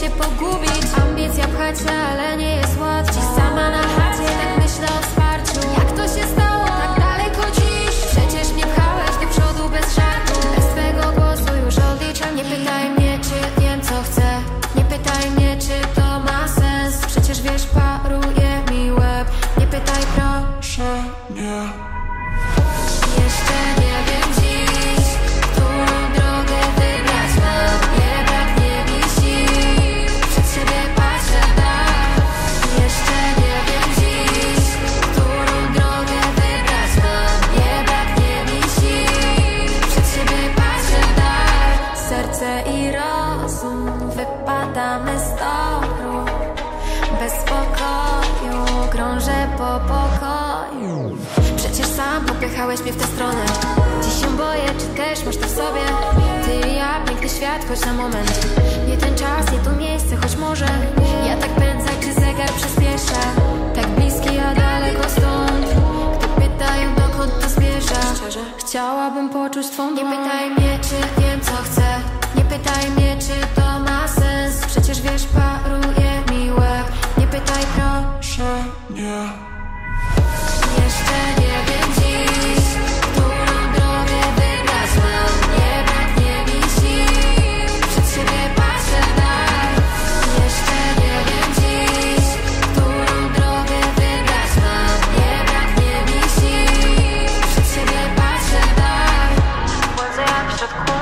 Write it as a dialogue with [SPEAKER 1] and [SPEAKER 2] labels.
[SPEAKER 1] się pogubić. Ambicja pchać ale nie jest łatwo Dziś sama na chacie, tak myślę o wsparciu. Jak to się stało, tak daleko dziś? Przecież mnie pchałeś do przodu bez żartu. Bez twego głosu już odliczam. Nie pytaj mnie, czy wiem co chcę. Nie pytaj mnie, czy to ma sens. Przecież wiesz, paruje mi łeb. Nie pytaj proszę. Nie. Jeszcze wypadamy z toru Bez spokoju, krążę po pokoju. Przecież sam popychałeś mnie w tę stronę. Dziś się boję, czy też masz to w sobie? Ty i ja, piękny świat, choć na moment. Nie ten czas, nie to miejsce, choć może. Ja tak pędzę, czy zegar przyspiesza? Tak bliski, a daleko stąd. Gdy pytają, dokąd to zmierza Szczerze, chciałabym poczuć twą dłoń. Nie pytaj mnie, czy Nie czaruje mi łeb. Nie pytaj proszę. Nie Jeszcze nie wiem dziś Którą drogę wybrać Nie braknie mi sił Przed siebie patrzę daj Jeszcze nie wiem dziś Którą drogę wybrać Nie braknie mi sił Przed siebie patrzę daj Błądzę jak w środku